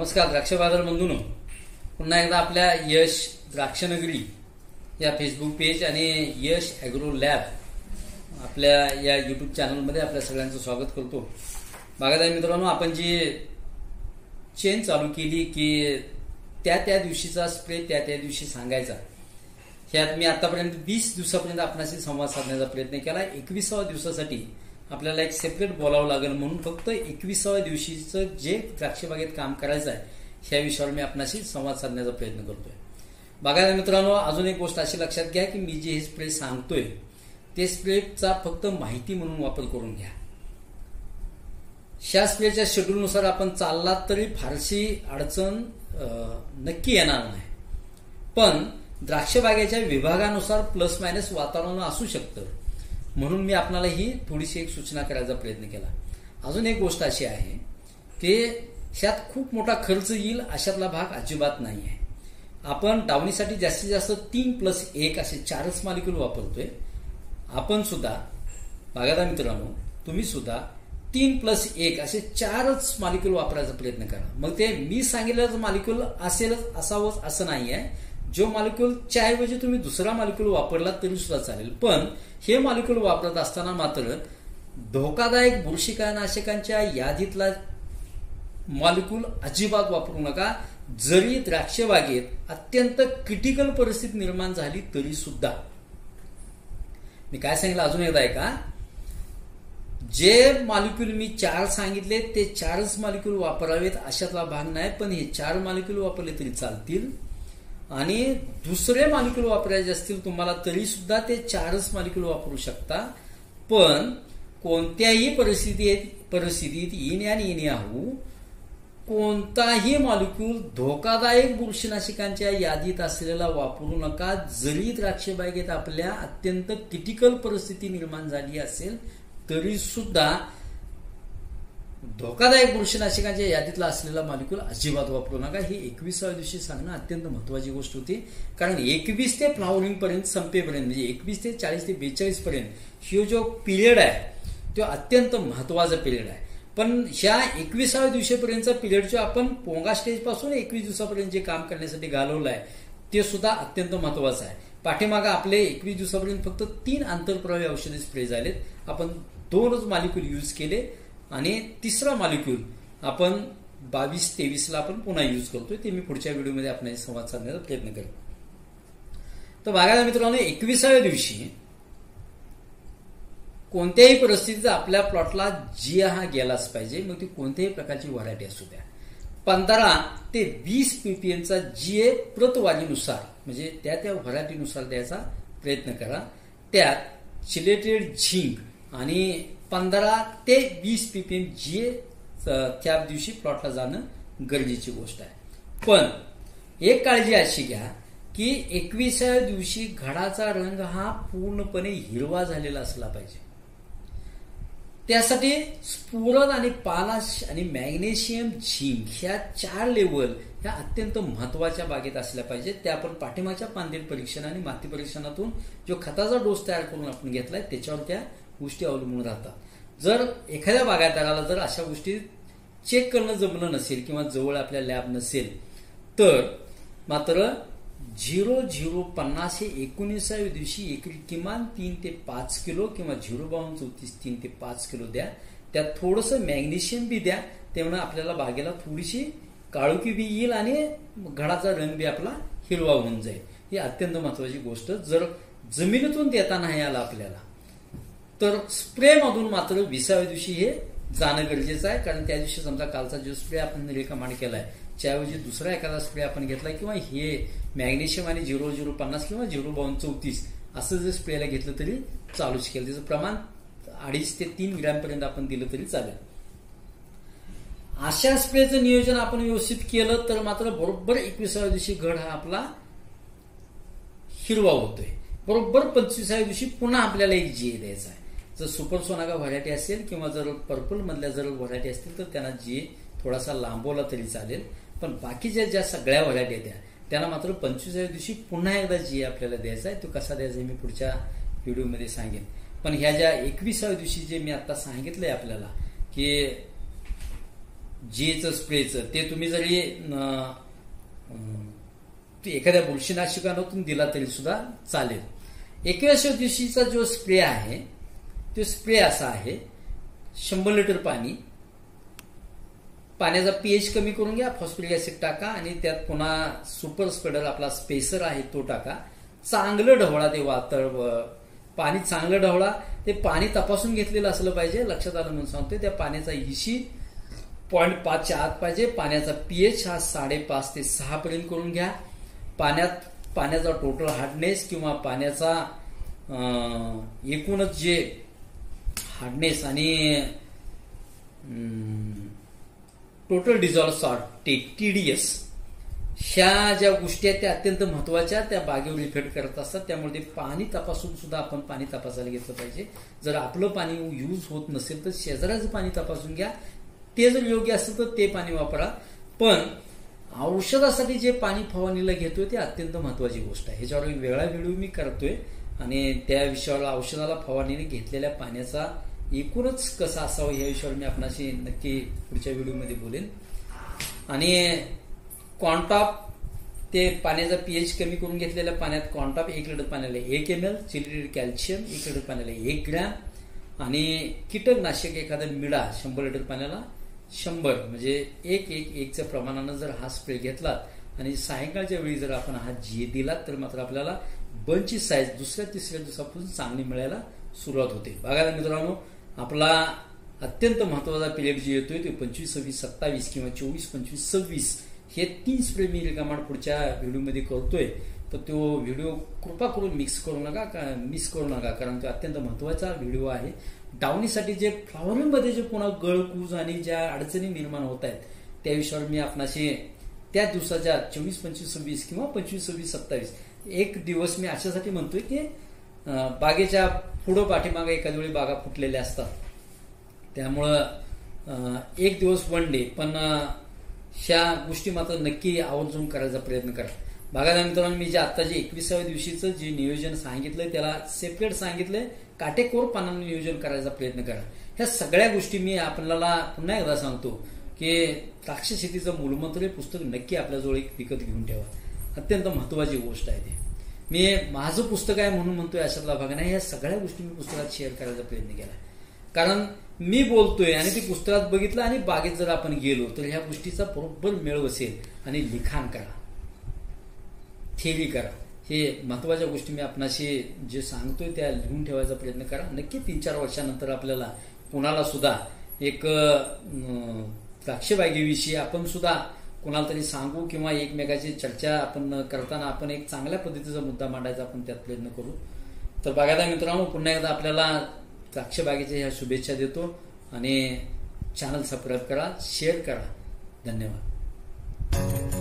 नमस्कार द्राक्ष बाजार बंधून. पुन्हा एकदा आपल्या यश द्राक्षनगरी या फेसबुक पेज आणि यश ॲग्रो लॅब आपल्या या युट्यूब चॅनलमध्ये आपल्या सगळ्यांचं स्वागत करतो. बागायदार मित्रांनो आपण जी चेन चालू केली की त्या त्या दिवशीचा स्प्रे त्या त्या दिवशी सांगायचा. ह्यात मी आतापर्यंत वीस दिवसापर्यंत आपणाशी संवाद साधण्याचा प्रयत्न केला. एकविसाव्या दिवसासाठी आपल्याला एक सेपरेट बोलावं लागेल म्हणून फक्त एकविसाव्या दिवशीचं जे द्राक्ष बागेत काम करायचं आहे ह्या विषयावर मी आपणाशी संवाद साधण्याचा प्रयत्न करतोय. बघायला मित्रांनो अजून एक गोष्ट अशी लक्षात घ्या की मी जे हे स्प्रे सांगतोय ते स्प्रेचा फक्त माहिती म्हणून वापर करून घ्या. ह्या स्प्रेच्या शेड्यूलनुसार आपण चाललात तरी फारशी अडचण नक्की येणार नाही. पण द्राक्षबागेच्या विभागानुसार प्लस मायनस वातावरण असू शकतं. म्हणून मी आपणाला ही थोडीशी एक सूचना करायचा प्रयत्न केला. अजून एक गोष्ट अशी आहे की ह्यात खूप मोठा खर्च येईल अशातला भाग अजिबात नाही आहे. आपण डावणीसाठी जास्तीत जास्त तीन प्लस एक असे चारच मालिक्यूल वापरतोय. आपण सुद्धा बागादा मित्रांनो तुम्ही सुद्धा तीन प्लस एक असे चारच मालिक्यूल वापरायचा प्रयत्न करा. मग ते मी सांगितलेलं मालिक्यूल असेलच असावंच असं नाही आहे जो मालिक्यूलच्या ऐवजी तुम्ही दुसरा मॉलिक्युल वापरला तरी सुद्धा चालेल. पण हे मॉलिक्युल वापरत असताना मात्र धोकादायक बुरशिकानाशकांच्या यादीतला मॉलिक्युल अजिबात वापरू नका. जरी द्राक्ष बागेत अत्यंत क्रिटिकल परिस्थिती निर्माण झाली तरी सुद्धा. मी काय सांगितलं अजून एकदा आहे का जे मालिक्यूल मी चार सांगितले ते चारच मॉलिक्युल वापरावेत अशातला भाग नाही पण हे चार मॉलिक्युल वापरले तरी चालतील. आणि दुसरे मालिक्यूल वापरायचे असतील तुम्हाला तरी सुद्धा ते चारच मालिक्युल वापरू शकता. पण कोणत्याही परिस्थितीत परिस्थितीत इन आणि इन याहू कोणताही मॉलिक्यूल धोकादायक बुरशीनाशिकांच्या यादीत असलेला वापरू नका. जरी द्राक्षबागेत आपल्या अत्यंत क्रिटिकल परिस्थिती निर्माण झाली असेल तरी सुद्धा धोकादायक बुरशीनाशकांच्या यादीतला असलेला मालिक्यूल अजिबात वापरू नका. ही एकविसाव्या दिवशी सांगणं अत्यंत महत्वाची गोष्ट होती. कारण एकवीस ते फ्लावरिंग पर्यंत संपेपर्यंत म्हणजे एकवीस ते चाळीस ते बेचाळीस पर्यंत ही जो पिरियड आहे तो अत्यंत महत्त्वाचा पिरियड आहे. पण ह्या एकविसाव्या दिवशीपर्यंतचा पिरियड जो आपण पोंगा स्टेजपासून एकवीस दिवसापर्यंत जे काम करण्यासाठी घालवलं आहे ते सुद्धा अत्यंत महत्वाचं आहे. पाठीमागं आपले एकवीस दिवसापर्यंत फक्त तीन आंतरप्रवाही औषधे स्प्रे झालेत. आपण दोनच मालिक्यूल यूज केले. आणि तिसरा मॉलिक्यूल आपण बावीस तेवीसला आपण पुन्हा यूज करतोय. ते मी पुढच्या व्हिडिओमध्ये आपण संवाद साधण्याचा प्रयत्न करेन. तर बघायला मित्रांनो एकविसाव्या दिवशी कोणत्याही परिस्थितीत आपल्या प्लॉटला जी हा गेलाच पाहिजे. मग ती कोणत्याही प्रकारची व्हरायटी असू द्या. पंधरा ते वीस पीपीएमचा जी ए प्रतवाढीनुसार म्हणजे त्या त्या व्हरायटीनुसार द्यायचा प्रयत्न करा. त्यात चिलेटेड झिंक आणि पंधरा ते वीस पीपीएम जे त्या दिवशी प्लॉटला जाणं गरजेची गोष्ट आहे. पण एक काळजी अशी घ्या की एकविसाव्या दिवशी घडाचा रंग हा पूर्णपणे हिरवा झालेला असला पाहिजे. त्यासाठी स्फुरण आणि पालाश आणि मॅग्नेशियम झिंक ह्या चार लेवल ह्या अत्यंत महत्त्वाच्या बागेत असल्या पाहिजेत. त्या आपण पाठिंबाच्या पांदेल परीक्षण आणि माती परीक्षणातून जो खताचा डोस तयार करून आपण घेतलाय त्याच्यावर त्या गोष्टी अवलंबून राहतात. जर एखाद्या बागायतदाराला जर अशा गोष्टी चेक करणं जमलं नसेल किंवा जवळ आपल्या लॅब नसेल तर मात्र झिरो झिरो पन्नास हे एकोणीसाव्या दिवशी एक किमान तीन ते पाच किलो किंवा झिरो बावन्न चौतीस तीन ते पाच किलो द्या. त्यात थोडंसं मॅग्नेशियम बी द्या. तेव्हा आपल्याला बागेला थोडीशी काळुकी बी येईल आणि घडाचा रंग बी आपला हिरवा होऊन जाईल. ही अत्यंत महत्वाची गोष्ट. जर जमिनीतून देता नाही आपल्याला तर स्प्रेमधून मात्र विसाव्या दिवशी हे जाणं गरजेचं आहे. कारण त्या दिवशी समजा कालचा जो स्प्रे आपण रेकमांड केलाय त्याऐवजी दुसरा एखादा स्प्रे आपण घेतला किंवा हे मॅग्नेशियम आणि झिरो झिरो पन्नास किंवा झिरो बावन्न चौतीस असं जर स्प्रेला घेतलं तरी चालूच केलं. त्याचं प्रमाण अडीच ते तीन ग्रॅमपर्यंत आपण दिलं तरी चालेल. अशा स्प्रेचं नियोजन आपण व्यवस्थित केलं तर मात्र बरोबर एकविसाव्या दिवशी घड हा आपला हिरवा होतोय. बरोबर पंचवीसाव्या दिवशी पुन्हा आपल्याला एक जी द्यायचा आहे. जर सुपर सोनागा व्हरायटी असेल किंवा जर पर्पल मधल्या जर व्हरायटी असतील तर त्यांना जी थोडासा लांबवला तरी चालेल. पण बाकीच्या ज्या सगळ्या व्हरायटी आहेत त्यांना मात्र पंचवीसाव्या दिवशी पुन्हा एकदा जी आपल्याला द्यायचा आहे तो कसा द्यायचा मी पुढच्या व्हिडिओमध्ये सांगेन. पण ह्या ज्या एकविसाव्या दिवशी जे मी आता सांगितलंय आपल्याला की जीचं स्प्रेचं ते तुम्ही जरी एखाद्या बुरशीनाशकांतून दिला तरी सुद्धा चालेल. एकव्याशे दिवशीचा जो स्प्रे आहे तो स्प्रे असा आहे. शंभर लिटर पाणी. पाण्याचा पीएच कमी करून घ्या फॉस्फरिक ऍसिड टाका आणि त्यात पुन्हा सुपर स्प्रेडर आपला स्पेसर आहे तो टाका. चांगलं ढवळा ते वातळ व- पाणी चांगलं ढवळा. ते पाणी तपासून घेतलेलं असलं पाहिजे लक्षात आलं म्हणून सांगतोय. त्या पाण्याचा इशी पॉईंट पाचच्या आत पाहिजे. पाण्याचा पीएच हा साडेपाच ते सहा पर्यंत करून घ्या. पाण्यात पाण्याचा टोटल हार्डनेस किंवा पाण्याचा एकूणच जे हार्डनेस आणि टोटल डिझॉल्व सॉल्ट टीडीएस ह्या ज्या गोष्टी आहेत त्या अत्यंत महत्त्वाच्या त्या बागेवर इफेक्ट करत असतात. त्यामुळे ते पाणी तपासून सुद्धा आपण पाणी तपासायला घेतलं पाहिजे. जर आपलं पाणी यूज होत नसेल तर शेजाऱ्याचं पाणी तपासून घ्या. ते जर योग्य असेल तर ते पाणी वापरा. पण औषधासाठी जे पाणी फवारणीला घेतोय ते अत्यंत महत्वाची गोष्ट आहे. ह्याच्यावर वेळावेळी मी करतोय. आणि त्या विषयावर औषधाला फवारणीने घेतलेल्या पाण्याचा एकूणच कसा असावं या विषयावर मी आपणाशी नक्की पुढच्या व्हिडिओमध्ये बोलेन. आणि कॉन्टॉप ते पाण्याचा पीएच कमी करून घेतलेल्या पाण्यात कॉन्टॉप एक लिटर पाण्याला एक एम एल चिलिटेड कॅल्शियम एक लिटर पाण्याला एक ग्रॅम आणि कीटकनाशक एखादा मिळा शंभर लिटर पाण्याला शंभर. म्हणजे एक एक एकच्या प्रमाणानं जर हा स्प्रे घेतलात आणि सायंकाळच्या वेळी जर आपण हा जी दिलात तर मात्र आपल्याला बंचची साईज दुसऱ्या तिसऱ्या दिवसापासून चांगली मिळायला सुरुवात होते. बघायला मित्रांनो आपला अत्यंत महत्त्वाचा पिरियड जे येतोय ते पंचवीस सव्वीस सत्तावीस किंवा चोवीस पंचवीस सव्वीस हे तीन स्प्रे मी रिकमांड पुढच्या व्हिडिओमध्ये करतोय. तर तो व्हिडिओ कृपा करून मिक्स करू नका का मिस करू नका कारण तो अत्यंत महत्त्वाचा व्हिडिओ आहे. डावणीसाठी जे फ्लॉवरिंगमध्ये जे पुन्हा गळकूज आणि ज्या अडचणी निर्माण होत आहेत त्या विषयावर मी आपणाशी त्या दिवसाच्या चोवीस पंचवीस सव्वीस किंवा पंचवीस सव्वीस सत्तावीस एक दिवस मी अशासाठी म्हणतोय की बागेच्या पुढं पाठीमागे एखाद वेळी बागा फुटलेल्या असतात. त्यामुळं एक दिवस वन डे पण ह्या गोष्टी मात्र नक्की आवर्जून करायचा प्रयत्न करा. बघा मित्रांनो मी जे आता जे एकविसाव्या दिवशीचं जे नियोजन सांगितलंय त्याला सेपरेट सांगितलंय काटेकोरपणाने नियोजन करायचा प्रयत्न करा. ह्या सगळ्या गोष्टी मी आपल्याला पुन्हा एकदा सांगतो की द्राक्ष शेतीचं मूलमंत्र हे पुस्तक नक्की आपल्याजवळ एक विकत घेऊन ठेवा. अत्यंत महत्वाची गोष्ट आहे ती. मी माझं पुस्तक आहे म्हणून म्हणतोय अशातला भाग नाही या सगळ्या गोष्टी मी पुस्तकात शेअर करायचा प्रयत्न केला कारण मी बोलतोय आणि ती पुस्तकात बघितलं आणि बागेत जर आपण गेलो तर ह्या गोष्टीचा बरोबर मेळ बसेल. आणि लिखाण करा. थेरी करा. हे महत्त्वाच्या गोष्टी मी आपणाशी जे सांगतोय त्या लिहून ठेवायचा प्रयत्न करा. नक्की तीन चार वर्षानंतर आपल्याला कुणाला सुद्धा एक द्राक्षबागेविषयी आपण सुद्धा कुणाला तरी सांगू किंवा एकमेकाची चर्चा आपण करताना आपण एक चांगल्या पद्धतीचा मुद्दा मांडायचा आपण त्यात प्रयत्न करू. तर बघायला मित्रांनो पुन्हा एकदा आपल्याला द्राक्षबागेच्या ह्या शुभेच्छा देतो आणि चॅनल सबस्क्राईब करा शेअर करा. धन्यवाद.